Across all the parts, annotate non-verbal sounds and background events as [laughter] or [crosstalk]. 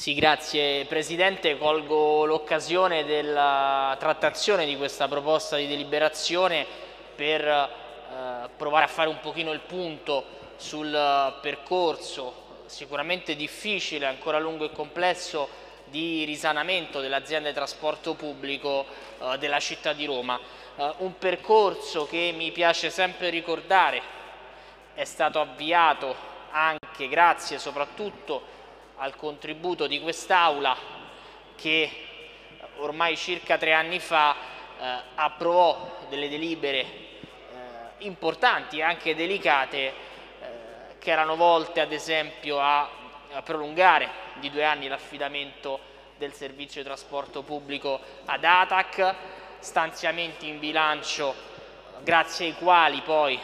Sì, grazie Presidente. Colgo l'occasione della trattazione di questa proposta di deliberazione per eh, provare a fare un pochino il punto sul percorso sicuramente difficile, ancora lungo e complesso di risanamento dell'azienda di trasporto pubblico eh, della città di Roma. Eh, un percorso che mi piace sempre ricordare è stato avviato anche grazie soprattutto al contributo di quest'Aula che ormai circa tre anni fa eh, approvò delle delibere eh, importanti e anche delicate eh, che erano volte ad esempio a, a prolungare di due anni l'affidamento del servizio di trasporto pubblico ad ATAC, stanziamenti in bilancio grazie ai quali poi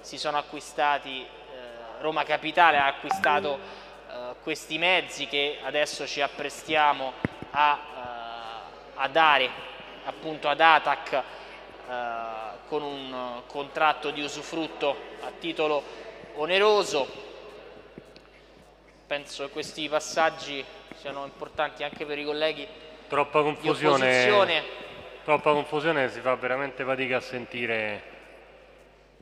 si sono acquistati, eh, Roma Capitale ha acquistato questi mezzi che adesso ci apprestiamo a, uh, a dare appunto ad ATAC uh, con un contratto di usufrutto a titolo oneroso. Penso che questi passaggi siano importanti anche per i colleghi troppa confusione, troppa confusione si fa veramente fatica a sentire.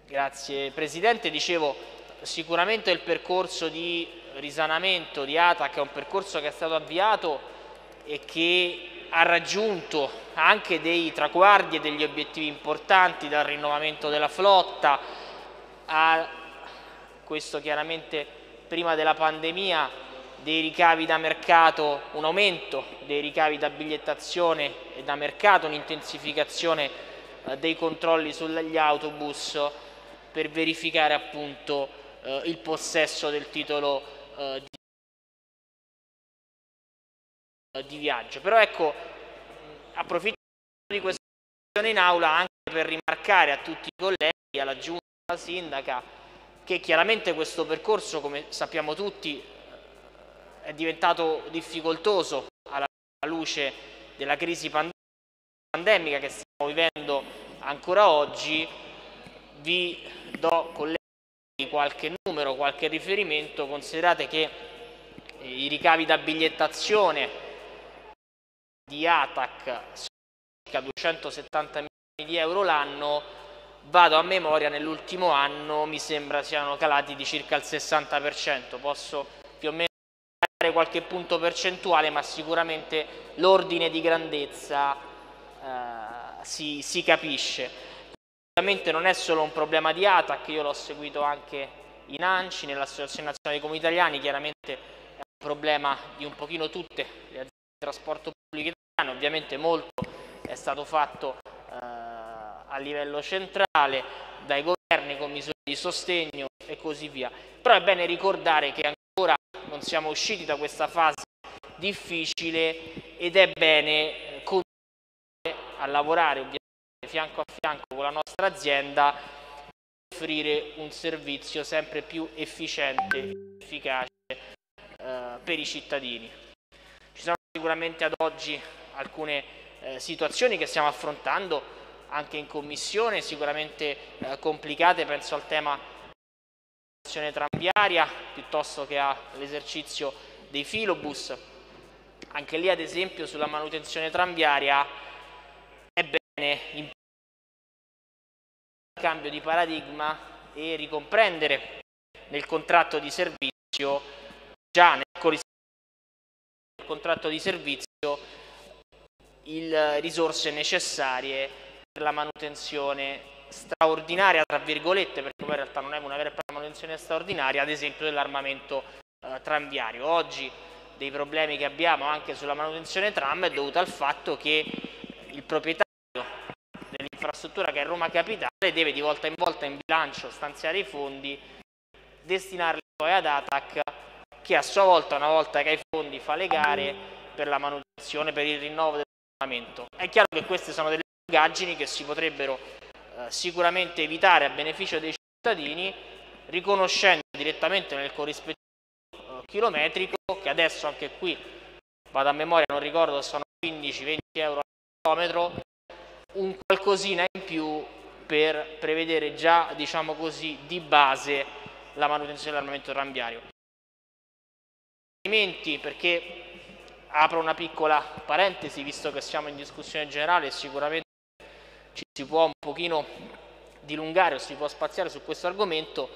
Grazie Presidente, dicevo sicuramente il percorso di risanamento di ATAC è un percorso che è stato avviato e che ha raggiunto anche dei traguardi e degli obiettivi importanti dal rinnovamento della flotta a questo chiaramente prima della pandemia dei ricavi da mercato, un aumento dei ricavi da bigliettazione e da mercato, un'intensificazione eh, dei controlli sugli autobus per verificare appunto eh, il possesso del titolo eh, di, di, viaggio. Però ecco, approfitto di questa discussione in aula anche per rimarcare a tutti i colleghi, alla giunta, alla sindaca, che chiaramente questo percorso, come sappiamo tutti, eh, è diventato difficoltoso alla luce della crisi pandemica che stiamo vivendo ancora oggi. Vi do, colleghi, qualche numero, qualche riferimento, considerate che eh, i ricavi da bigliettazione di ATAC sono circa 270 milioni di euro l'anno, vado a memoria nell'ultimo anno mi sembra siano calati di circa il 60%, posso più o meno dare qualche punto percentuale ma sicuramente l'ordine di grandezza eh, si, si capisce. Ovviamente non è solo un problema di ATAC, io l'ho seguito anche in ANCI, nell'Associazione Nazionale dei Comuni Italiani, chiaramente è un problema di un pochino tutte le aziende di trasporto pubblico italiano, ovviamente molto è stato fatto eh, a livello centrale, dai governi con misure di sostegno e così via. Però è bene ricordare che ancora non siamo usciti da questa fase difficile ed è bene continuare a lavorare ovviamente fianco a fianco con la nostra azienda offrire un servizio sempre più efficiente e efficace eh, per i cittadini. Ci sono sicuramente ad oggi alcune eh, situazioni che stiamo affrontando anche in commissione, sicuramente eh, complicate, penso al tema della tranviaria piuttosto che all'esercizio dei filobus. Anche lì ad esempio sulla manutenzione tranviaria è bene cambio di paradigma e ricomprendere nel contratto di servizio, già nel contratto di servizio, le risorse necessarie per la manutenzione straordinaria, tra virgolette, perché poi in realtà non è una vera e propria manutenzione straordinaria, ad esempio dell'armamento eh, tranviario. Oggi dei problemi che abbiamo anche sulla manutenzione tram è dovuto al fatto che il proprietario dell'infrastruttura che è Roma Capitale deve di volta in volta in bilancio stanziare i fondi, destinarli poi ad ATAC che a sua volta una volta che ha i fondi fa le gare per la manutenzione, per il rinnovo del regolamento. È chiaro che queste sono delle lungaggini che si potrebbero eh, sicuramente evitare a beneficio dei cittadini riconoscendo direttamente nel corrispettivo eh, chilometrico che adesso anche qui vado a memoria non ricordo sono 15-20 euro al chilometro un qualcosina in più per prevedere già, diciamo così, di base la manutenzione dell'armamento tranviario. Perché apro una piccola parentesi, visto che siamo in discussione generale, sicuramente ci si può un pochino dilungare o si può spaziare su questo argomento.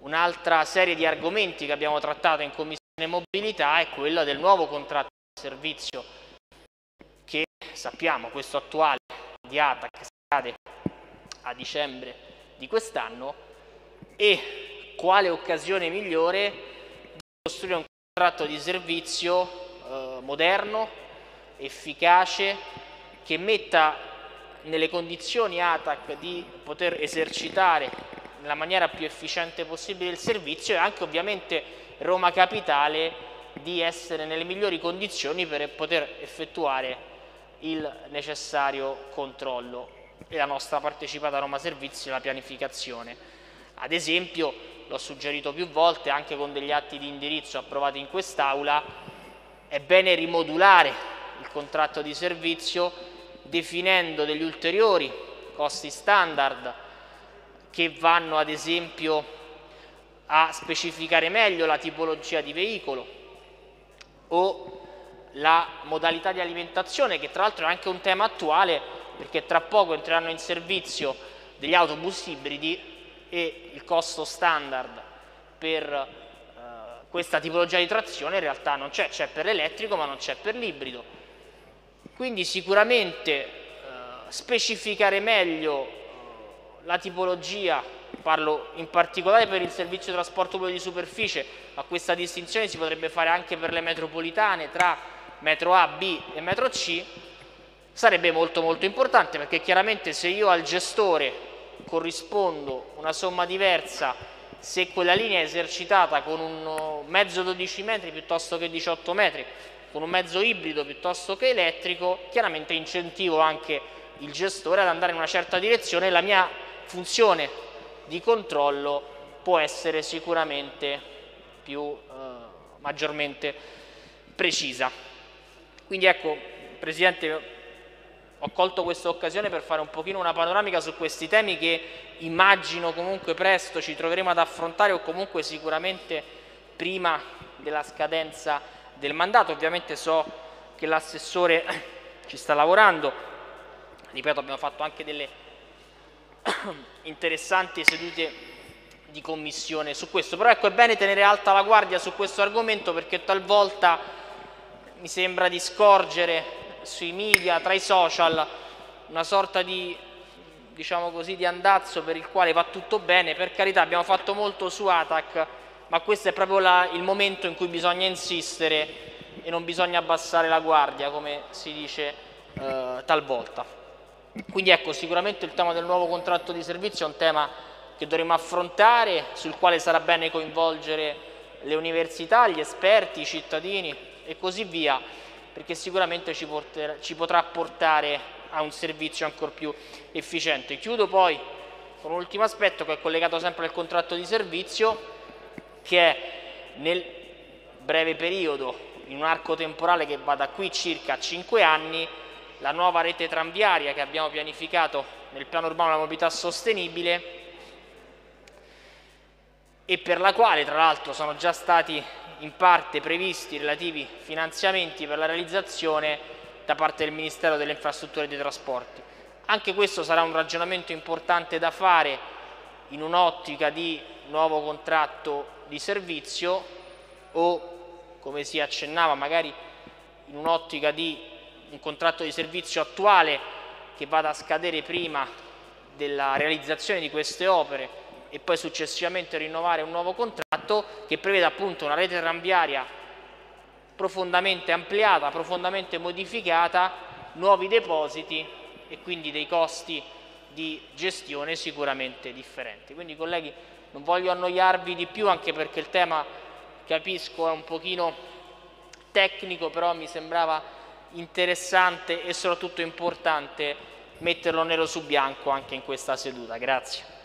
Un'altra serie di argomenti che abbiamo trattato in Commissione Mobilità è quella del nuovo contratto di servizio che sappiamo, questo attuale di ATAC scade a dicembre di quest'anno e quale occasione migliore di costruire un contratto di servizio eh, moderno, efficace, che metta nelle condizioni ATAC di poter esercitare nella maniera più efficiente possibile il servizio e anche ovviamente Roma Capitale di essere nelle migliori condizioni per poter effettuare il necessario controllo e la nostra partecipata Roma Servizi la pianificazione. Ad esempio, l'ho suggerito più volte anche con degli atti di indirizzo approvati in quest'Aula, è bene rimodulare il contratto di servizio definendo degli ulteriori costi standard che vanno ad esempio a specificare meglio la tipologia di veicolo o la modalità di alimentazione che tra l'altro è anche un tema attuale perché tra poco entreranno in servizio degli autobus ibridi e il costo standard per questa tipologia di trazione in realtà non c'è, c'è per l'elettrico ma non c'è per l'ibrido. Quindi sicuramente eh, specificare meglio eh, la tipologia, parlo in particolare per il servizio di trasporto di superficie, ma questa distinzione si potrebbe fare anche per le metropolitane tra metro A, B e metro C, sarebbe molto molto importante perché chiaramente se io al gestore corrispondo una somma diversa se quella linea è esercitata con un mezzo 12 metri piuttosto che 18 metri, con un mezzo ibrido piuttosto che elettrico, chiaramente incentivo anche il gestore ad andare in una certa direzione e la mia funzione di controllo può essere sicuramente più eh, maggiormente precisa. Quindi ecco, Presidente, ho colto questa occasione per fare un pochino una panoramica su questi temi che immagino comunque presto ci troveremo ad affrontare o comunque sicuramente prima della scadenza del mandato. Ovviamente so che l'assessore ci sta lavorando, ripeto abbiamo fatto anche delle [coughs] interessanti sedute di commissione su questo, però ecco è bene tenere alta la guardia su questo argomento perché talvolta mi sembra di scorgere sui media, tra i social, una sorta di, diciamo così, di andazzo per il quale va tutto bene. Per carità abbiamo fatto molto su ATAC, ma questo è proprio la, il momento in cui bisogna insistere e non bisogna abbassare la guardia, come si dice eh, talvolta. Quindi ecco, sicuramente il tema del nuovo contratto di servizio è un tema che dovremo affrontare, sul quale sarà bene coinvolgere le università, gli esperti, i cittadini e così via perché sicuramente ci, porterà, ci potrà portare a un servizio ancora più efficiente. Chiudo poi con un ultimo aspetto che è collegato sempre al contratto di servizio, che è nel breve periodo, in un arco temporale che va da qui circa a 5 anni, la nuova rete tranviaria che abbiamo pianificato nel piano urbano della mobilità sostenibile e per la quale tra l'altro sono già stati in parte previsti relativi finanziamenti per la realizzazione da parte del Ministero delle Infrastrutture e dei Trasporti. Anche questo sarà un ragionamento importante da fare in un'ottica di nuovo contratto di servizio o, come si accennava, magari in un'ottica di un contratto di servizio attuale che vada a scadere prima della realizzazione di queste opere e poi successivamente rinnovare un nuovo contratto che prevede appunto una rete tranviaria profondamente ampliata, profondamente modificata, nuovi depositi e quindi dei costi di gestione sicuramente differenti. Quindi colleghi non voglio annoiarvi di più anche perché il tema capisco è un pochino tecnico però mi sembrava interessante e soprattutto importante metterlo nero su bianco anche in questa seduta. Grazie.